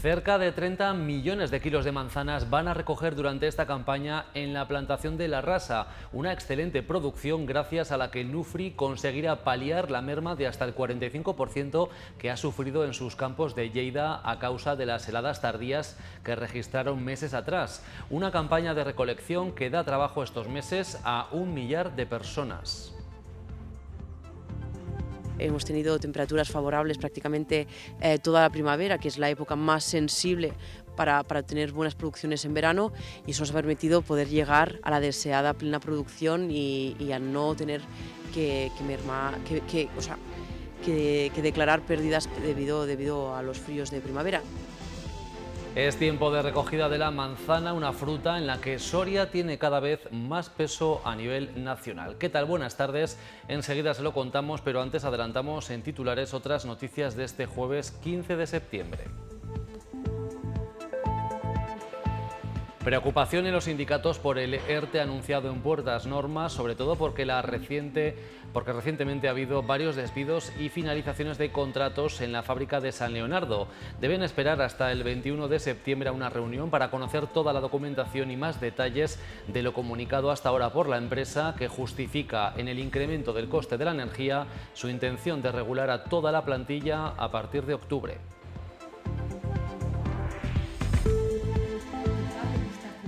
Cerca de 30 millones de kilos de manzanas van a recoger durante esta campaña en la plantación de La Rasa, una excelente producción gracias a la que Nufri conseguirá paliar la merma de hasta el 45% que ha sufrido en sus campos de Lleida a causa de las heladas tardías que registraron meses atrás. Una campaña de recolección que da trabajo estos meses a un millar de personas. Hemos tenido temperaturas favorables prácticamente eh, toda la primavera, que es la época más sensible para, para, obtener buenas producciones en verano y eso nos ha permitido poder llegar a la deseada plena producción y, a no tener que, que, que, declarar pérdidas debido, debido a los fríos de primavera. Es tiempo de recogida de la manzana, una fruta en la que Soria tiene cada vez más peso a nivel nacional. ¿Qué tal? Buenas tardes. Enseguida se lo contamos, pero antes adelantamos en titulares otras noticias de este jueves 15 de septiembre. Preocupación en los sindicatos por el ERTE anunciado en Puertas Normas, sobre todo porque, la reciente, porque recientemente ha habido varios despidos y finalizaciones de contratos en la fábrica de San Leonardo. Deben esperar hasta el 21 de septiembre a una reunión para conocer toda la documentación y más detalles de lo comunicado hasta ahora por la empresa que justifica en el incremento del coste de la energía su intención de regular a toda la plantilla a partir de octubre.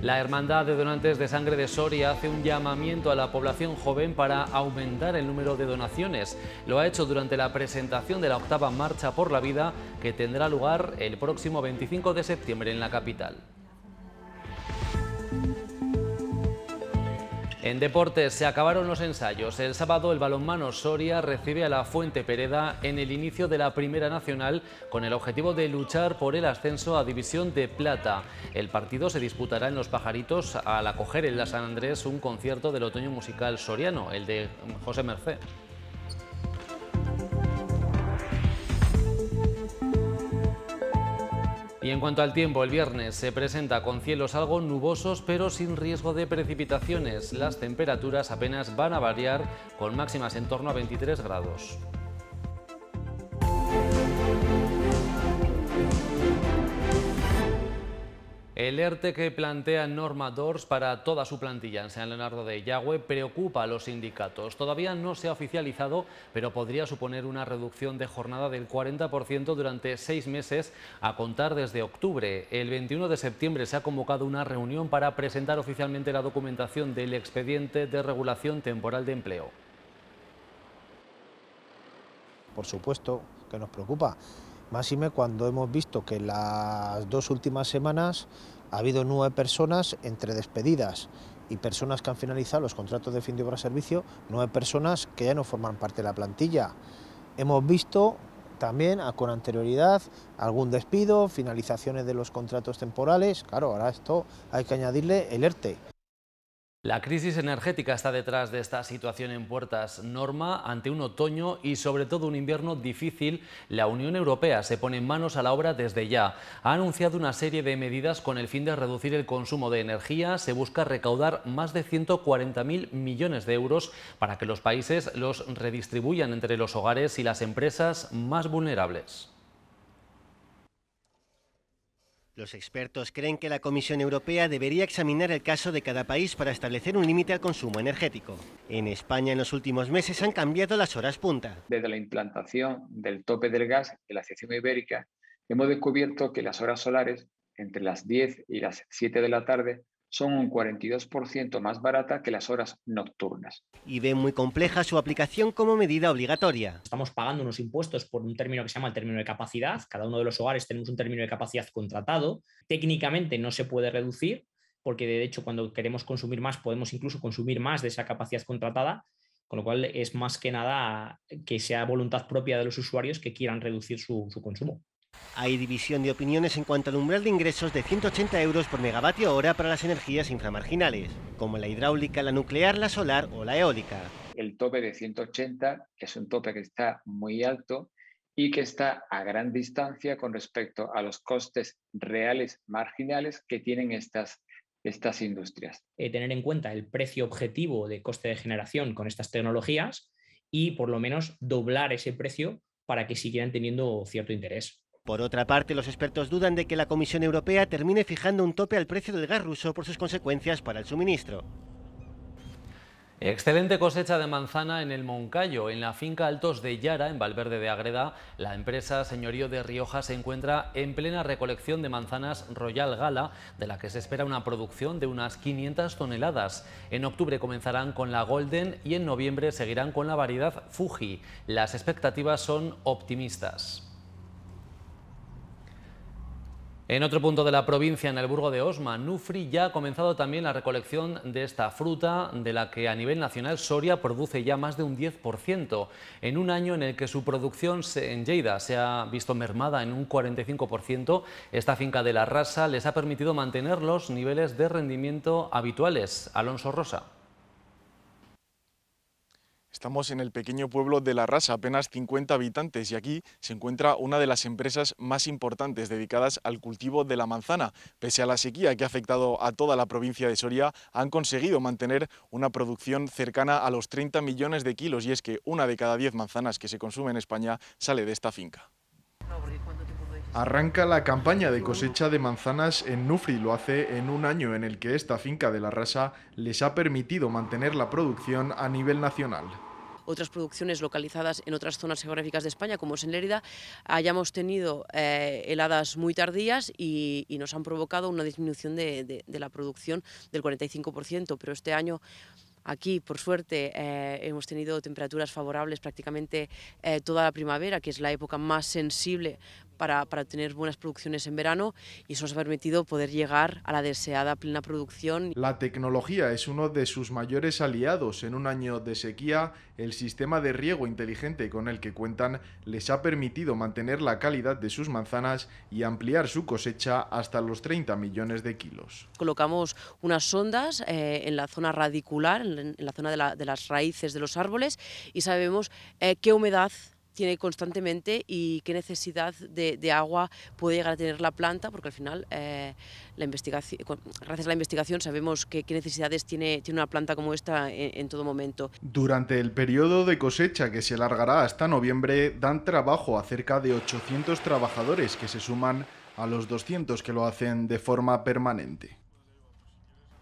La Hermandad de Donantes de Sangre de Soria hace un llamamiento a la población joven para aumentar el número de donaciones. Lo ha hecho durante la presentación de la octava Marcha por la Vida que tendrá lugar el próximo 25 de septiembre en la capital. En deportes se acabaron los ensayos. El sábado el balonmano Soria recibe a la Fuente Pereda en el inicio de la Primera Nacional con el objetivo de luchar por el ascenso a División de Plata. El partido se disputará en Los Pajaritos al acoger en la San Andrés un concierto del otoño musical soriano, el de José Merced. En cuanto al tiempo, el viernes se presenta con cielos algo nubosos pero sin riesgo de precipitaciones. Las temperaturas apenas van a variar con máximas en torno a 23 grados. El ERTE que plantea Norma Dors para toda su plantilla en San Leonardo de Yagüe preocupa a los sindicatos. Todavía no se ha oficializado, pero podría suponer una reducción de jornada del 40% durante seis meses a contar desde octubre. El 21 de septiembre se ha convocado una reunión para presentar oficialmente la documentación del expediente de regulación temporal de empleo. Por supuesto que nos preocupa. Máxime cuando hemos visto que las dos últimas semanas ha habido nueve personas entre despedidas y personas que han finalizado los contratos de fin de obra servicio, nueve personas que ya no forman parte de la plantilla. Hemos visto también con anterioridad algún despido, finalizaciones de los contratos temporales, claro, ahora esto hay que añadirle el ERTE. La crisis energética está detrás de esta situación en puertas. Norma, ante un otoño y sobre todo un invierno difícil, la Unión Europea se pone manos a la obra desde ya. Ha anunciado una serie de medidas con el fin de reducir el consumo de energía. Se busca recaudar más de 140.000 millones de euros para que los países los redistribuyan entre los hogares y las empresas más vulnerables. Los expertos creen que la Comisión Europea debería examinar el caso de cada país para establecer un límite al consumo energético. En España en los últimos meses han cambiado las horas punta. Desde la implantación del tope del gas en la sección ibérica, hemos descubierto que las horas solares entre las 10 y las 7 de la tarde son un 42% más barata que las horas nocturnas. Y ve muy compleja su aplicación como medida obligatoria. Estamos pagando unos impuestos por un término que se llama el término de capacidad. Cada uno de los hogares tenemos un término de capacidad contratado. Técnicamente no se puede reducir porque de hecho cuando queremos consumir más podemos incluso consumir más de esa capacidad contratada, con lo cual es más que nada que sea voluntad propia de los usuarios que quieran reducir su, su consumo. Hay división de opiniones en cuanto al umbral de ingresos de 180 euros por megavatio hora para las energías inframarginales, como la hidráulica, la nuclear, la solar o la eólica. El tope de 180 es un tope que está muy alto y que está a gran distancia con respecto a los costes reales marginales que tienen estas, estas industrias. Eh, tener en cuenta el precio objetivo de coste de generación con estas tecnologías y por lo menos doblar ese precio para que siguieran teniendo cierto interés. Por otra parte, los expertos dudan de que la Comisión Europea termine fijando un tope al precio del gas ruso por sus consecuencias para el suministro. Excelente cosecha de manzana en el Moncayo, en la finca Altos de Yara, en Valverde de Agreda. La empresa Señorío de Rioja se encuentra en plena recolección de manzanas Royal Gala, de la que se espera una producción de unas 500 toneladas. En octubre comenzarán con la Golden y en noviembre seguirán con la variedad Fuji. Las expectativas son optimistas. En otro punto de la provincia, en el Burgo de Osma, Nufri ya ha comenzado también la recolección de esta fruta, de la que a nivel nacional Soria produce ya más de un 10%, en un año en el que su producción en Lleida se ha visto mermada en un 45%, esta finca de la Rasa les ha permitido mantener los niveles de rendimiento habituales. Alonso Rosa. Estamos en el pequeño pueblo de La Rasa, apenas 50 habitantes, y aquí se encuentra una de las empresas más importantes dedicadas al cultivo de la manzana. Pese a la sequía que ha afectado a toda la provincia de Soria, han conseguido mantener una producción cercana a los 30 millones de kilos, y es que una de cada 10 manzanas que se consume en España sale de esta finca. Arranca la campaña de cosecha de manzanas en Nufri. Lo hace en un año en el que esta finca de la Rasa les ha permitido mantener la producción a nivel nacional otras producciones localizadas en otras zonas geográficas de España, como es en Lérida, hayamos tenido eh, heladas muy tardías y, nos han provocado una disminución de, la producción del 45%, pero este año Aquí, por suerte, eh, hemos tenido temperaturas favorables prácticamente eh, toda la primavera, que es la época más sensible para, para tener buenas producciones en verano y eso nos ha permitido poder llegar a la deseada plena producción. La tecnología es uno de sus mayores aliados. En un año de sequía, el sistema de riego inteligente con el que cuentan les ha permitido mantener la calidad de sus manzanas y ampliar su cosecha hasta los 30 millones de kilos. Colocamos unas sondas eh, en la zona radicular, en la zona de, las raíces de los árboles y sabemos eh, qué humedad tiene constantemente y qué necesidad de, agua puede llegar a tener la planta, porque al final, eh, la investigación, gracias a la investigación, sabemos qué, necesidades tiene, tiene, una planta como esta en, todo momento. Durante el periodo de cosecha que se alargará hasta noviembre, dan trabajo a cerca de 800 trabajadores que se suman a los 200 que lo hacen de forma permanente.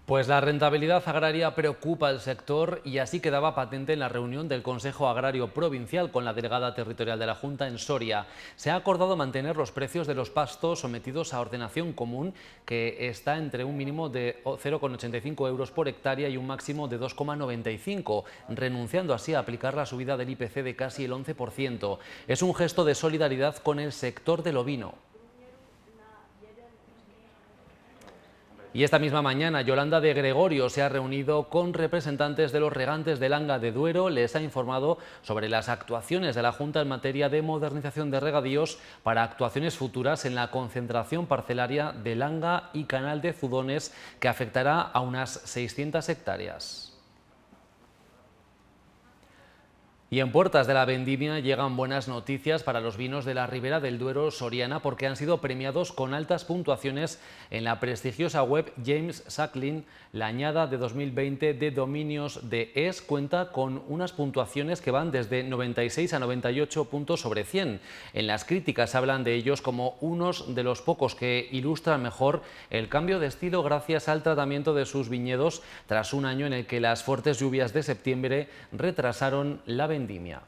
Pues la rentabilidad agraria preocupa al sector y así quedaba patente en la reunión del Consejo Agrario Provincial con la delegada territorial de la Junta en Soria. Se ha acordado mantener los precios de los pastos sometidos a ordenación común, que está entre un mínimo de 0,85 euros por hectárea y un máximo de 2,95, renunciando así a aplicar la subida del IPC de casi el 11%. Es un gesto de solidaridad con el sector del ovino. Y esta misma mañana Yolanda de Gregorio se ha reunido con representantes de los regantes de Langa de Duero, les ha informado sobre las actuaciones de la Junta en materia de modernización de regadíos para actuaciones futuras en la concentración parcelaria de Langa y Canal de Zudones que afectará a unas 600 hectáreas. Y en puertas de la vendimia llegan buenas noticias para los vinos de la Ribera del Duero Soriana porque han sido premiados con altas puntuaciones en la prestigiosa web James Sacklin. La añada de 2020 de dominios de ES cuenta con unas puntuaciones que van desde 96 a 98 puntos sobre 100. En las críticas hablan de ellos como unos de los pocos que ilustran mejor el cambio de estilo gracias al tratamiento de sus viñedos tras un año en el que las fuertes lluvias de septiembre retrasaron la vendimia vendimia.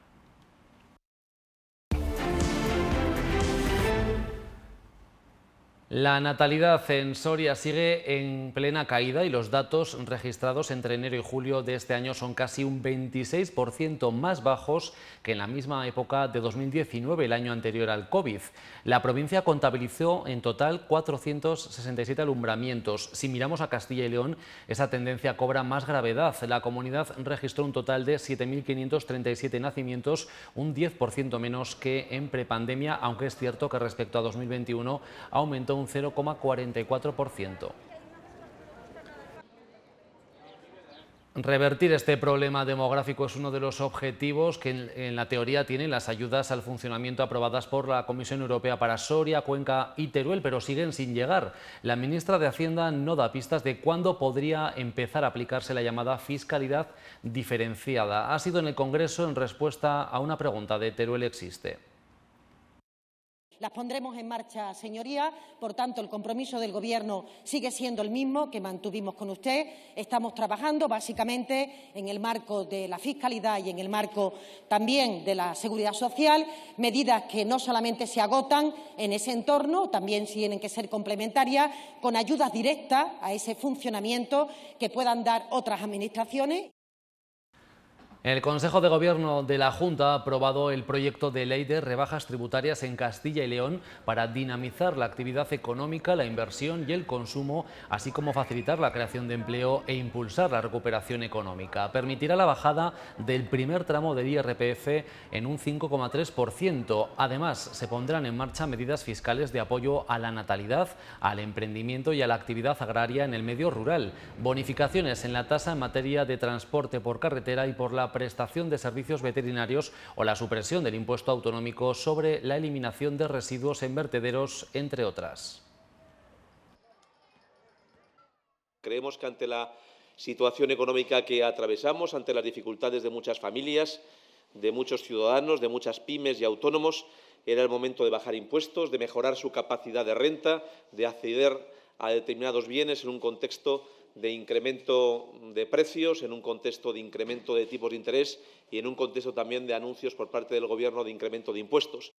La natalidad en Soria sigue en plena caída y los datos registrados entre enero y julio de este año son casi un 26% más bajos que en la misma época de 2019, el año anterior al COVID. La provincia contabilizó en total 467 alumbramientos. Si miramos a Castilla y León, esa tendencia cobra más gravedad. La comunidad registró un total de 7.537 nacimientos, un 10% menos que en prepandemia, aunque es cierto que respecto a 2021 aumentó un 0,44%. Revertir este problema demográfico es uno de los objetivos que en, la teoría tienen las ayudas al funcionamiento aprobadas por la Comisión Europea para Soria, Cuenca y Teruel, pero siguen sin llegar. La ministra de Hacienda no da pistas de cuándo podría empezar a aplicarse la llamada fiscalidad diferenciada. Ha sido en el Congreso en respuesta a una pregunta de Teruel Existe. Las pondremos en marcha, señoría. Por tanto, el compromiso del Gobierno sigue siendo el mismo que mantuvimos con usted. Estamos trabajando básicamente en el marco de la fiscalidad y en el marco también de la seguridad social, medidas que no solamente se agotan en ese entorno, también tienen que ser complementarias con ayudas directas a ese funcionamiento que puedan dar otras administraciones. El Consejo de Gobierno de la Junta ha aprobado el proyecto de ley de rebajas tributarias en Castilla y León para dinamizar la actividad económica, la inversión y el consumo, así como facilitar la creación de empleo e impulsar la recuperación económica. Permitirá la bajada del primer tramo del IRPF en un 5,3%. Además, se pondrán en marcha medidas fiscales de apoyo a la natalidad, al emprendimiento y a la actividad agraria en el medio rural, bonificaciones en la tasa en materia de transporte por carretera y por la prestación de servicios veterinarios o la supresión del impuesto autonómico sobre la eliminación de residuos en vertederos, entre otras. Creemos que ante la situación económica que atravesamos, ante las dificultades de muchas familias, de muchos ciudadanos, de muchas pymes y autónomos, era el momento de bajar impuestos, de mejorar su capacidad de renta, de acceder a determinados bienes en un contexto de incremento de precios, en un contexto de incremento de tipos de interés y en un contexto también de anuncios por parte del Gobierno de incremento de impuestos.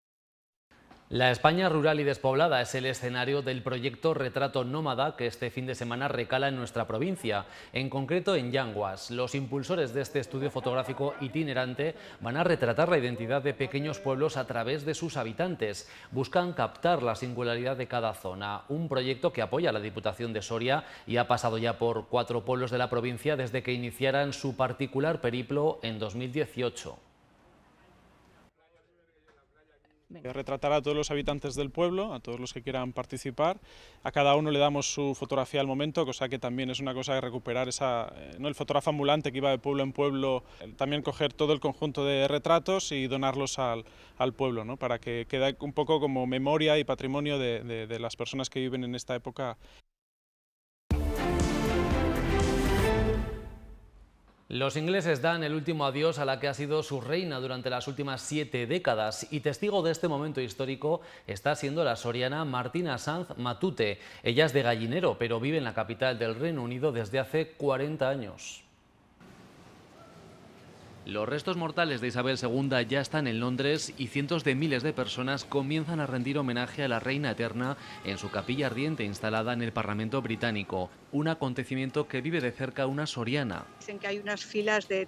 La España rural y despoblada es el escenario del proyecto Retrato Nómada que este fin de semana recala en nuestra provincia, en concreto en Yanguas. Los impulsores de este estudio fotográfico itinerante van a retratar la identidad de pequeños pueblos a través de sus habitantes. Buscan captar la singularidad de cada zona, un proyecto que apoya la Diputación de Soria y ha pasado ya por cuatro pueblos de la provincia desde que iniciaran su particular periplo en 2018. Retratar a todos los habitantes del pueblo, a todos los que quieran participar. A cada uno le damos su fotografía al momento, cosa que también es una cosa de recuperar esa, eh, ¿no? el fotógrafo ambulante que iba de pueblo en pueblo, también coger todo el conjunto de retratos y donarlos al, pueblo, ¿no? para que quede un poco como memoria y patrimonio de, de las personas que viven en esta época. Los ingleses dan el último adiós a la que ha sido su reina durante las últimas siete décadas y testigo de este momento histórico está siendo la soriana Martina Sanz Matute. Ella es de Gallinero, pero vive en la capital del Reino Unido desde hace 40 años. Los restos mortales de Isabel II ya están en Londres y cientos de miles de personas comienzan a rendir homenaje a la Reina Eterna en su capilla ardiente instalada en el Parlamento británico, un acontecimiento que vive de cerca una soriana. Dicen que hay unas filas de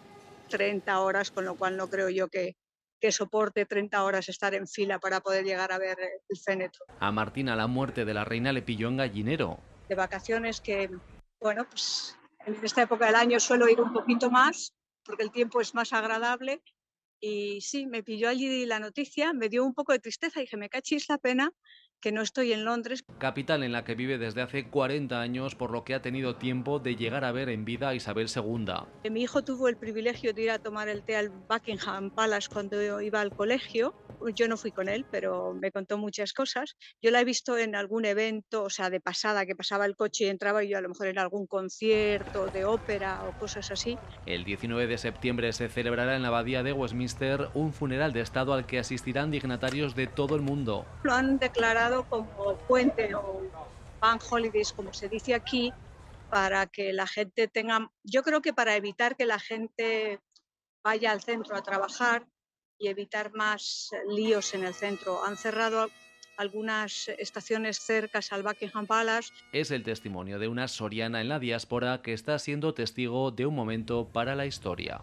30 horas, con lo cual no creo yo que, que soporte 30 horas estar en fila para poder llegar a ver el fénetro. A Martina la muerte de la reina le pilló en gallinero. De vacaciones que, bueno, pues en esta época del año suelo ir un poquito más, porque el tiempo es más agradable. Y sí, me pilló allí la noticia, me dio un poco de tristeza, dije, me cachis la pena que no estoy en Londres. Capital en la que vive desde hace 40 años, por lo que ha tenido tiempo de llegar a ver en vida a Isabel II. Mi hijo tuvo el privilegio de ir a tomar el té al Buckingham Palace cuando iba al colegio. Yo no fui con él, pero me contó muchas cosas. Yo la he visto en algún evento, o sea, de pasada, que pasaba el coche y entraba yo a lo mejor en algún concierto de ópera o cosas así. El 19 de septiembre se celebrará en la abadía de Westminster un funeral de Estado al que asistirán dignatarios de todo el mundo. Lo han declarado como puente o bank holidays, como se dice aquí, para que la gente tenga, yo creo que para evitar que la gente vaya al centro a trabajar y evitar más líos en el centro. Han cerrado algunas estaciones cercas al Buckingham Palace. Es el testimonio de una soriana en la diáspora que está siendo testigo de un momento para la historia.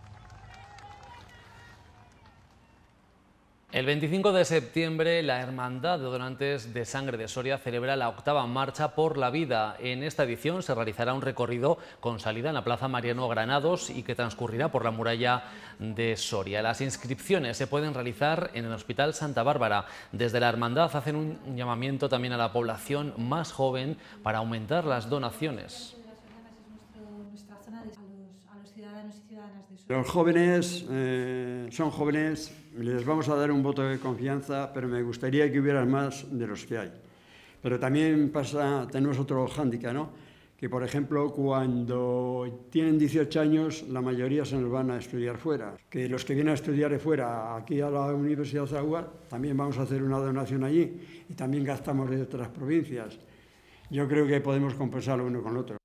El 25 de septiembre, la Hermandad de Donantes de Sangre de Soria celebra la octava Marcha por la Vida. En esta edición se realizará un recorrido con salida en la Plaza Mariano Granados y que transcurrirá por la muralla de Soria. Las inscripciones se pueden realizar en el Hospital Santa Bárbara. Desde la Hermandad hacen un llamamiento también a la población más joven para aumentar las donaciones. Los jóvenes eh, son jóvenes, les vamos a dar un voto de confianza, pero me gustaría que hubiera más de los que hay. Pero también pasa, tenemos otro hándicap, ¿no? que, por ejemplo, cuando tienen 18 años, la mayoría se nos van a estudiar fuera. Que los que vienen a estudiar fuera, aquí a la Universidad de Zagua, también vamos a hacer una donación allí y también gastamos de otras provincias. Yo creo que podemos compensarlo uno con otro.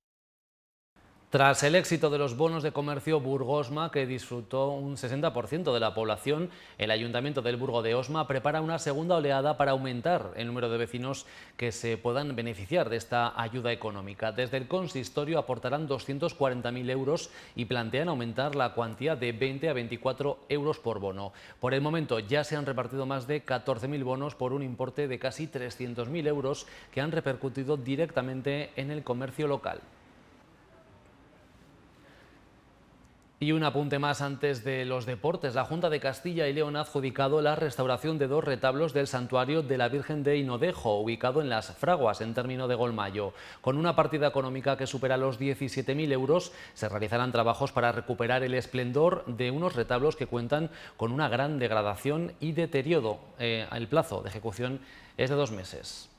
Tras el éxito de los bonos de comercio Burgosma, que disfrutó un 60% de la población, el Ayuntamiento del Burgo de Osma prepara una segunda oleada para aumentar el número de vecinos que se puedan beneficiar de esta ayuda económica. Desde el consistorio aportarán 240.000 euros y plantean aumentar la cuantía de 20 a 24 euros por bono. Por el momento ya se han repartido más de 14.000 bonos por un importe de casi 300.000 euros que han repercutido directamente en el comercio local. Y un apunte más antes de los deportes. La Junta de Castilla y León ha adjudicado la restauración de dos retablos del santuario de la Virgen de Inodejo, ubicado en Las Fraguas, en término de Golmayo. Con una partida económica que supera los 17.000 euros, se realizarán trabajos para recuperar el esplendor de unos retablos que cuentan con una gran degradación y deterioro. Eh, el plazo de ejecución es de dos meses.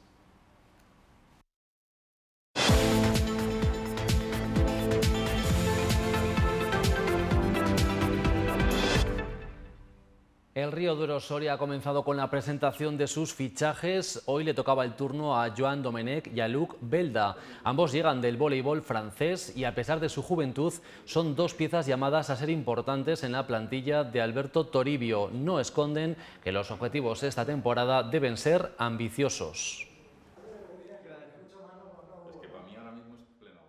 El Río Duero Soria ha comenzado con la presentación de sus fichajes. Hoy le tocaba el turno a Joan Domenech y a Luc Belda. Ambos llegan del voleibol francés y a pesar de su juventud son dos piezas llamadas a ser importantes en la plantilla de Alberto Toribio. No esconden que los objetivos esta temporada deben ser ambiciosos.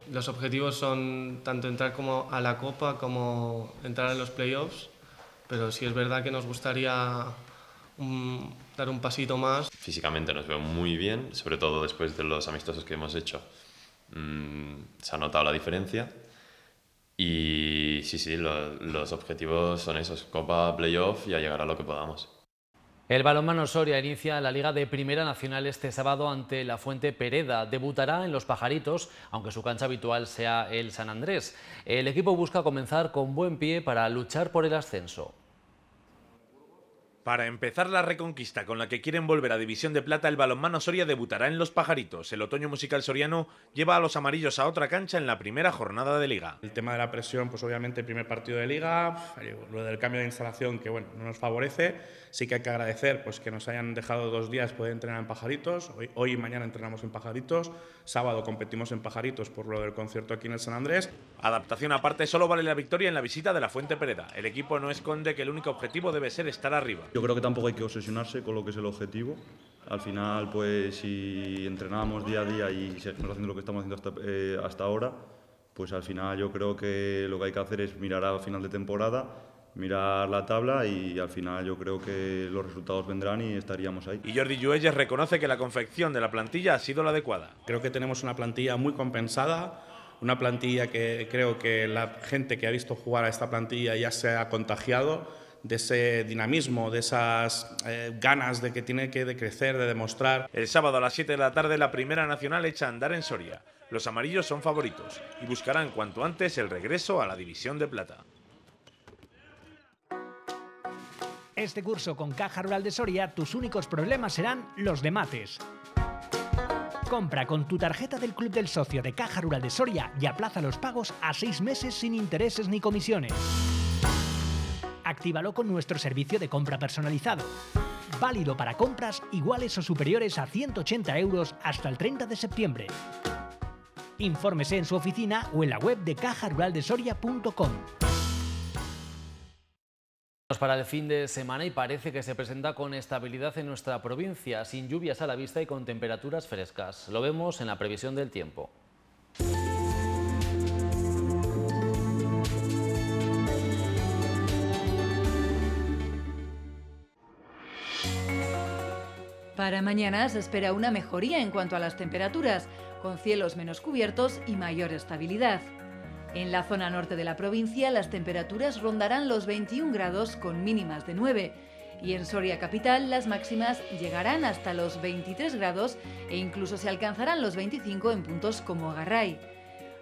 Los objetivos son tanto entrar como a la Copa como entrar en los playoffs pero sí es verdad que nos gustaría dar un pasito más. Físicamente nos veo muy bien, sobre todo después de los amistosos que hemos hecho. Mm, se ha notado la diferencia. Y sí, sí, los objetivos son esos, Copa, Playoff y a llegar a lo que podamos. El balonmano Soria inicia la Liga de Primera Nacional este sábado ante la Fuente Pereda. Debutará en Los Pajaritos, aunque su cancha habitual sea el San Andrés. El equipo busca comenzar con buen pie para luchar por el ascenso. Para empezar la reconquista con la que quieren volver a División de Plata, el balonmano Soria debutará en Los Pajaritos. El otoño musical soriano lleva a los amarillos a otra cancha en la primera jornada de liga. El tema de la presión, pues obviamente el primer partido de liga, lo del cambio de instalación que bueno, no nos favorece. Sí que hay que agradecer pues, que nos hayan dejado dos días poder entrenar en Pajaritos. Hoy, hoy y mañana entrenamos en Pajaritos. Sábado competimos en Pajaritos por lo del concierto aquí en el San Andrés. Adaptación aparte, solo vale la victoria en la visita de la Fuente Pereda. El equipo no esconde que el único objetivo debe ser estar arriba. Yo creo que tampoco hay que obsesionarse con lo que es el objetivo. Al final, pues si entrenamos día a día y seguimos haciendo lo que estamos haciendo hasta, eh, hasta ahora, pues al final yo creo que lo que hay que hacer es mirar a final de temporada, mirar la tabla y al final yo creo que los resultados vendrán y estaríamos ahí. Y Jordi Lluelles reconoce que la confección de la plantilla ha sido la adecuada. Creo que tenemos una plantilla muy compensada, una plantilla que creo que la gente que ha visto jugar a esta plantilla ya se ha contagiado de ese dinamismo, de esas eh, ganas de que tiene que de crecer, de demostrar. El sábado a las 7 de la tarde la Primera Nacional echa a andar en Soria. Los amarillos son favoritos y buscarán cuanto antes el regreso a la División de Plata. Este curso con Caja Rural de Soria, tus únicos problemas serán los de mates. Compra con tu tarjeta del Club del Socio de Caja Rural de Soria y aplaza los pagos a seis meses sin intereses ni comisiones actívalo con nuestro servicio de compra personalizado. Válido para compras iguales o superiores a 180 euros hasta el 30 de septiembre. Infórmese en su oficina o en la web de cajaruraldesoria.com. Para el fin de semana y parece que se presenta con estabilidad en nuestra provincia, sin lluvias a la vista y con temperaturas frescas. Lo vemos en la previsión del tiempo. Para mañana se espera una mejoría en cuanto a las temperaturas, con cielos menos cubiertos y mayor estabilidad. En la zona norte de la provincia las temperaturas rondarán los 21 grados con mínimas de 9 y en Soria capital las máximas llegarán hasta los 23 grados e incluso se alcanzarán los 25 en puntos como Garray.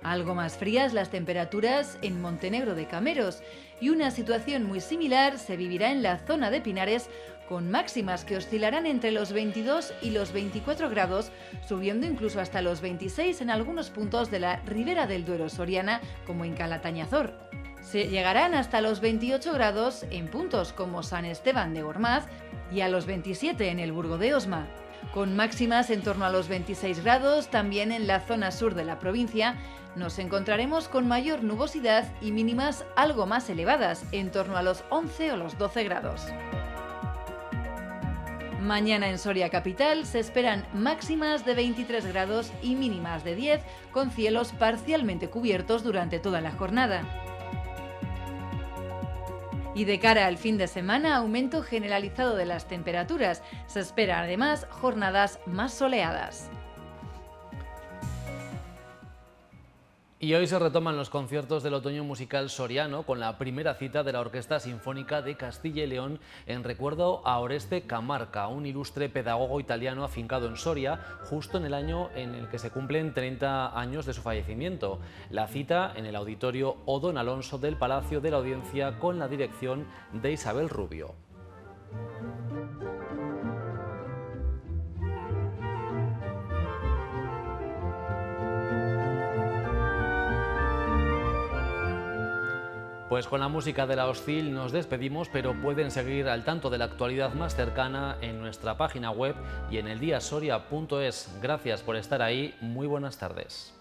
Algo más frías las temperaturas en Montenegro de Cameros y una situación muy similar se vivirá en la zona de Pinares con máximas que oscilarán entre los 22 y los 24 grados, subiendo incluso hasta los 26 en algunos puntos de la ribera del Duero Soriana, como en Calatañazor. Se llegarán hasta los 28 grados en puntos como San Esteban de Gormaz y a los 27 en el Burgo de Osma. Con máximas en torno a los 26 grados también en la zona sur de la provincia, nos encontraremos con mayor nubosidad y mínimas algo más elevadas, en torno a los 11 o los 12 grados. Mañana en Soria Capital se esperan máximas de 23 grados y mínimas de 10, con cielos parcialmente cubiertos durante toda la jornada. Y de cara al fin de semana, aumento generalizado de las temperaturas. Se espera además jornadas más soleadas. Y hoy se retoman los conciertos del otoño musical soriano con la primera cita de la Orquesta Sinfónica de Castilla y León en recuerdo a Oreste Camarca, un ilustre pedagogo italiano afincado en Soria, justo en el año en el que se cumplen 30 años de su fallecimiento. La cita en el auditorio Odón Alonso del Palacio de la Audiencia con la dirección de Isabel Rubio. Pues con la música de la Hostil nos despedimos, pero pueden seguir al tanto de la actualidad más cercana en nuestra página web y en eldiasoria.es. Gracias por estar ahí, muy buenas tardes.